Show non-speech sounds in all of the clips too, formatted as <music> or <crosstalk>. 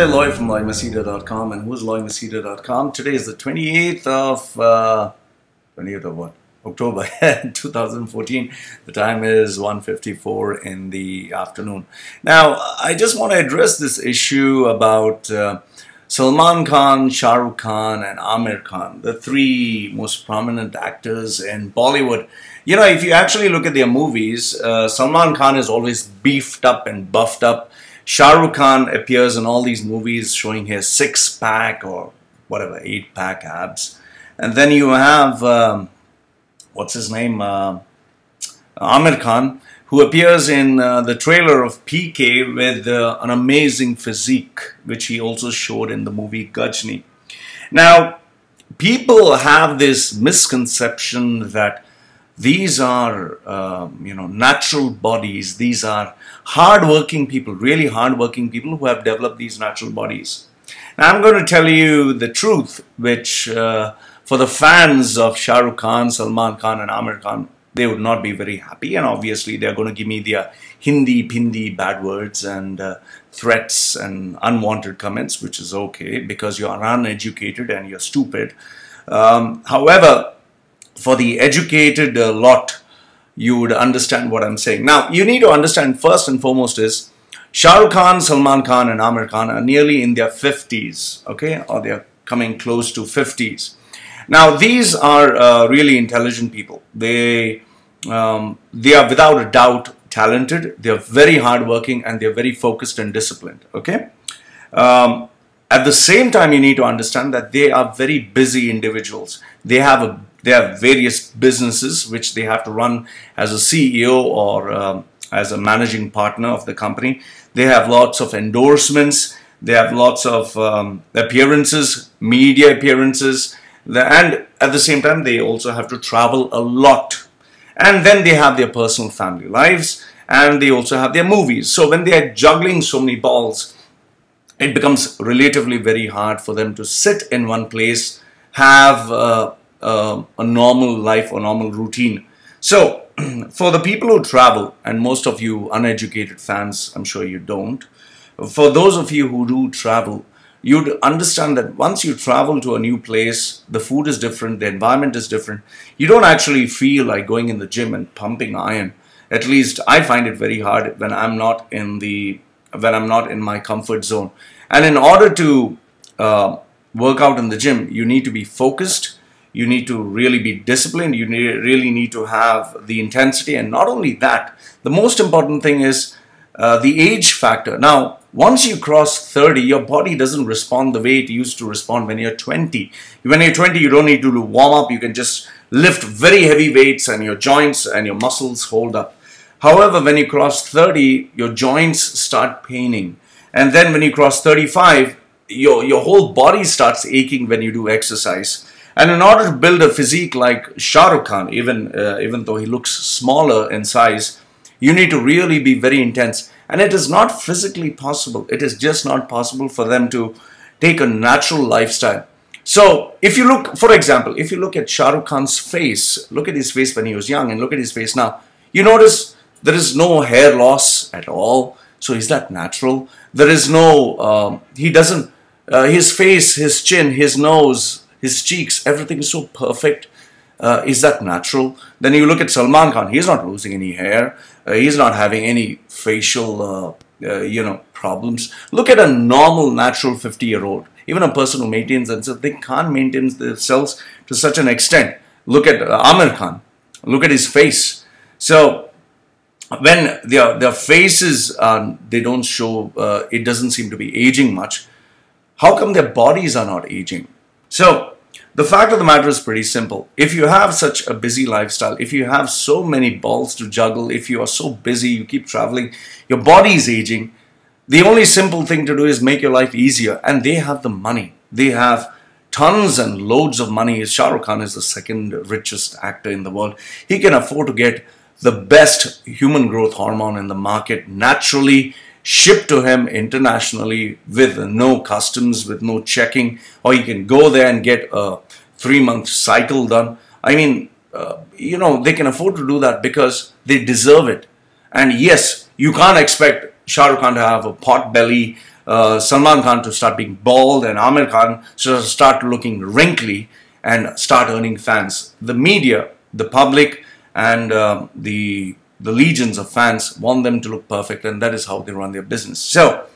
Loy from LoyMachedo.com. And who's LoyMachedo.com? Today is the 28th of, uh, 28th of what? October <laughs> 2014. The time is 1.54 in the afternoon. Now, I just want to address this issue about uh, Salman Khan, Shah Rukh Khan, and Aamir Khan, the three most prominent actors in Bollywood. You know, if you actually look at their movies, uh, Salman Khan is always beefed up and buffed up Shah Rukh Khan appears in all these movies showing his six pack or whatever, eight pack abs. And then you have, um, what's his name? Uh, Aamir Khan, who appears in uh, the trailer of PK with uh, an amazing physique, which he also showed in the movie Ghajini. Now, people have this misconception that these are, um, you know, natural bodies. These are hardworking people, really hardworking people who have developed these natural bodies. Now, I'm going to tell you the truth, which uh, for the fans of Shah Rukh Khan, Salman Khan, and Aamir Khan, they would not be very happy. And obviously, they're going to give me their Hindi, Pindi bad words and uh, threats and unwanted comments, which is okay because you are uneducated and you're stupid. Um, however, for the educated uh, lot, you would understand what I'm saying. Now, you need to understand first and foremost is Shah Rukh Khan, Salman Khan, and Aamir Khan are nearly in their 50s, okay, or they're coming close to 50s. Now, these are uh, really intelligent people. They um, they are without a doubt talented. They are very hardworking and they are very focused and disciplined. Okay. Um, at the same time, you need to understand that they are very busy individuals. They have a they have various businesses which they have to run as a CEO or um, as a managing partner of the company. They have lots of endorsements. They have lots of um, appearances, media appearances, and at the same time, they also have to travel a lot. And then they have their personal family lives, and they also have their movies. So when they are juggling so many balls, it becomes relatively very hard for them to sit in one place, have uh, uh, a normal life or normal routine. So, <clears throat> for the people who travel, and most of you uneducated fans, I'm sure you don't, for those of you who do travel, you'd understand that once you travel to a new place, the food is different, the environment is different. You don't actually feel like going in the gym and pumping iron. At least I find it very hard when I'm not in the when I'm not in my comfort zone. And in order to uh, work out in the gym, you need to be focused you need to really be disciplined you need, really need to have the intensity and not only that the most important thing is uh, the age factor. Now once you cross 30 your body doesn't respond the way it used to respond when you're 20 when you're 20 you don't need to do warm up. You can just lift very heavy weights and your joints and your muscles hold up. However when you cross 30 your joints start paining. And then when you cross 35 your, your whole body starts aching when you do exercise. And in order to build a physique like Shah Rukh Khan, even, uh, even though he looks smaller in size, you need to really be very intense. And it is not physically possible. It is just not possible for them to take a natural lifestyle. So if you look, for example, if you look at Shah Rukh Khan's face, look at his face when he was young and look at his face now, you notice there is no hair loss at all. So is that natural? There is no, um, he doesn't, uh, his face, his chin, his nose, his cheeks, everything is so perfect. Uh, is that natural? Then you look at Salman Khan, he's not losing any hair. Uh, he's not having any facial, uh, uh you know, problems. Look at a normal, natural 50-year-old. Even a person who maintains themselves, they can't maintain themselves to such an extent. Look at uh, Aamir Khan. Look at his face. So, when their, their faces, they don't show, uh, it doesn't seem to be aging much. How come their bodies are not aging? So, the fact of the matter is pretty simple. If you have such a busy lifestyle, if you have so many balls to juggle, if you are so busy, you keep traveling, your body is aging, the only simple thing to do is make your life easier. And they have the money. They have tons and loads of money. Shah Rukh Khan is the second richest actor in the world. He can afford to get the best human growth hormone in the market naturally shipped to him internationally with no customs, with no checking, or he can go there and get a three month cycle done. I mean, uh, you know, they can afford to do that because they deserve it. And yes, you can't expect Shah Rukh Khan to have a pot belly, uh, Salman Khan to start being bald and Aamir Khan to start looking wrinkly and start earning fans. The media, the public, and uh, the the legions of fans want them to look perfect, and that is how they run their business. So,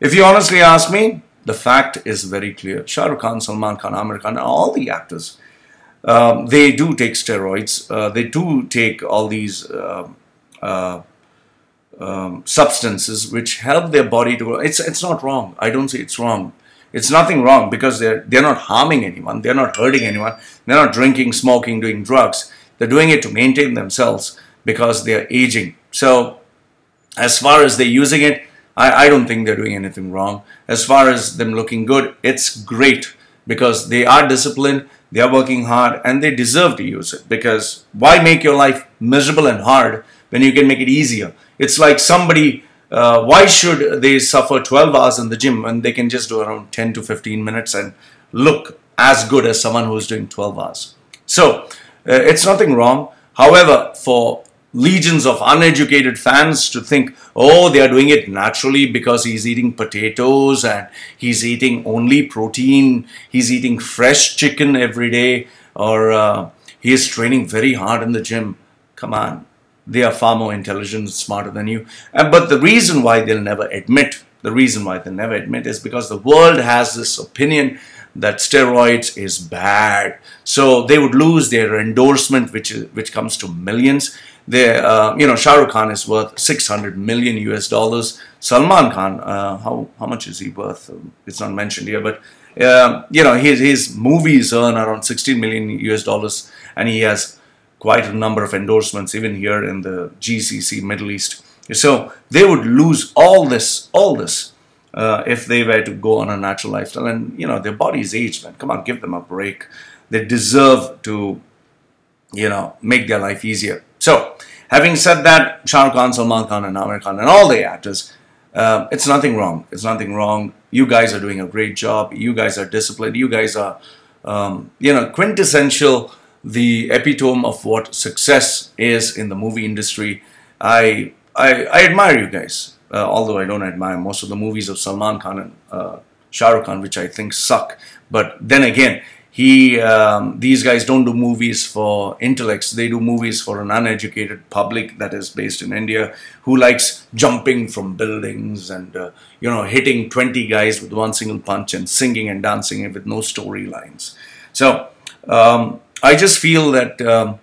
if you honestly ask me, the fact is very clear. Shah Rukh Khan, Salman Khan, Aamir Khan, all the actors, um, they do take steroids. Uh, they do take all these uh, uh, um, substances which help their body to grow. It's it's not wrong. I don't say it's wrong. It's nothing wrong because they're they're not harming anyone. They're not hurting anyone. They're not drinking, smoking, doing drugs. They're doing it to maintain themselves because they're aging. So as far as they're using it, I, I don't think they're doing anything wrong. As far as them looking good, it's great because they are disciplined, they are working hard, and they deserve to use it. Because why make your life miserable and hard when you can make it easier? It's like somebody, uh, why should they suffer 12 hours in the gym when they can just do around 10 to 15 minutes and look as good as someone who's doing 12 hours? So, uh, it's nothing wrong. However, for legions of uneducated fans to think, oh, they are doing it naturally because he's eating potatoes and he's eating only protein, he's eating fresh chicken every day, or uh, he is training very hard in the gym. Come on, they are far more intelligent, smarter than you. But the reason why they'll never admit, the reason why they'll never admit is because the world has this opinion that steroids is bad. So they would lose their endorsement, which is, which comes to millions. They, uh, you know, Shah Rukh Khan is worth 600 million US dollars. Salman Khan, uh, how how much is he worth? It's not mentioned here, but uh, you know, his his movies earn around 16 million US dollars, and he has quite a number of endorsements even here in the GCC Middle East. So they would lose all this, all this uh, if they were to go on a natural lifestyle. And, you know, their body's aged, man. Come on, give them a break. They deserve to, you know, make their life easier. So, having said that, Shah Khan, Salman Khan, and Aamir Khan, and all the actors, uh, it's nothing wrong. It's nothing wrong. You guys are doing a great job. You guys are disciplined. You guys are, um, you know, quintessential, the epitome of what success is in the movie industry. I, I, I admire you guys uh, although I don't admire most of the movies of Salman Khan and uh, Shah Rukh Khan, which I think suck. But then again, he um, these guys don't do movies for intellects. They do movies for an uneducated public that is based in India who likes jumping from buildings and uh, you know hitting 20 guys with one single punch and singing and dancing with no storylines. So um, I just feel that um,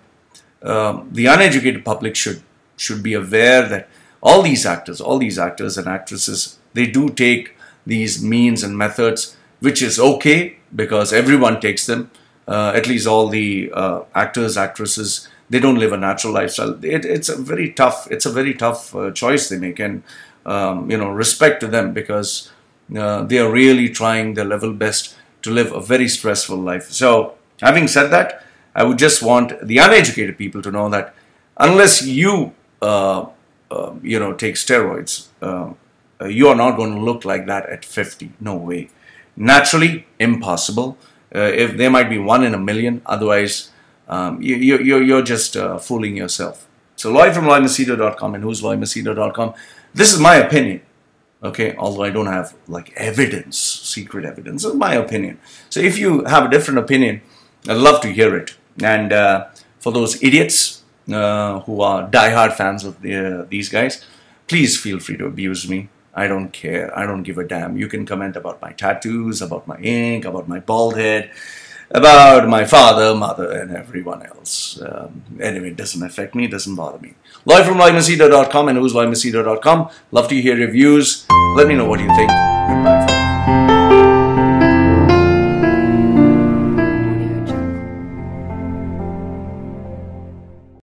uh, the uneducated public should should be aware that all these actors, all these actors and actresses, they do take these means and methods, which is okay because everyone takes them. Uh, at least all the uh, actors, actresses, they don't live a natural lifestyle. It, it's a very tough, it's a very tough uh, choice they make, and um, you know, respect to them because uh, they are really trying their level best to live a very stressful life. So, having said that, I would just want the uneducated people to know that unless you uh, uh, you know, take steroids, you are not going to look like that at 50. No way. Naturally, impossible. Uh, if there might be one in a million, otherwise, um, you, you, you're, just uh, fooling yourself. So, Loy from LoyMachedo.com and who's LoyMachedo.com. This is my opinion. Okay, although I don't have like evidence, secret evidence, it's my opinion. So, if you have a different opinion, I'd love to hear it. And uh, for those idiots uh, who are die-hard fans of the, uh, these guys, please feel free to abuse me. I don't care. I don't give a damn. You can comment about my tattoos, about my ink, about my bald head, about my father, mother, and everyone else. Um, anyway, it doesn't affect me. It doesn't bother me. Loy from LoyMachedo.com and who's LoyMachedo.com. Love to hear your views. Let me know what you think. Goodbye.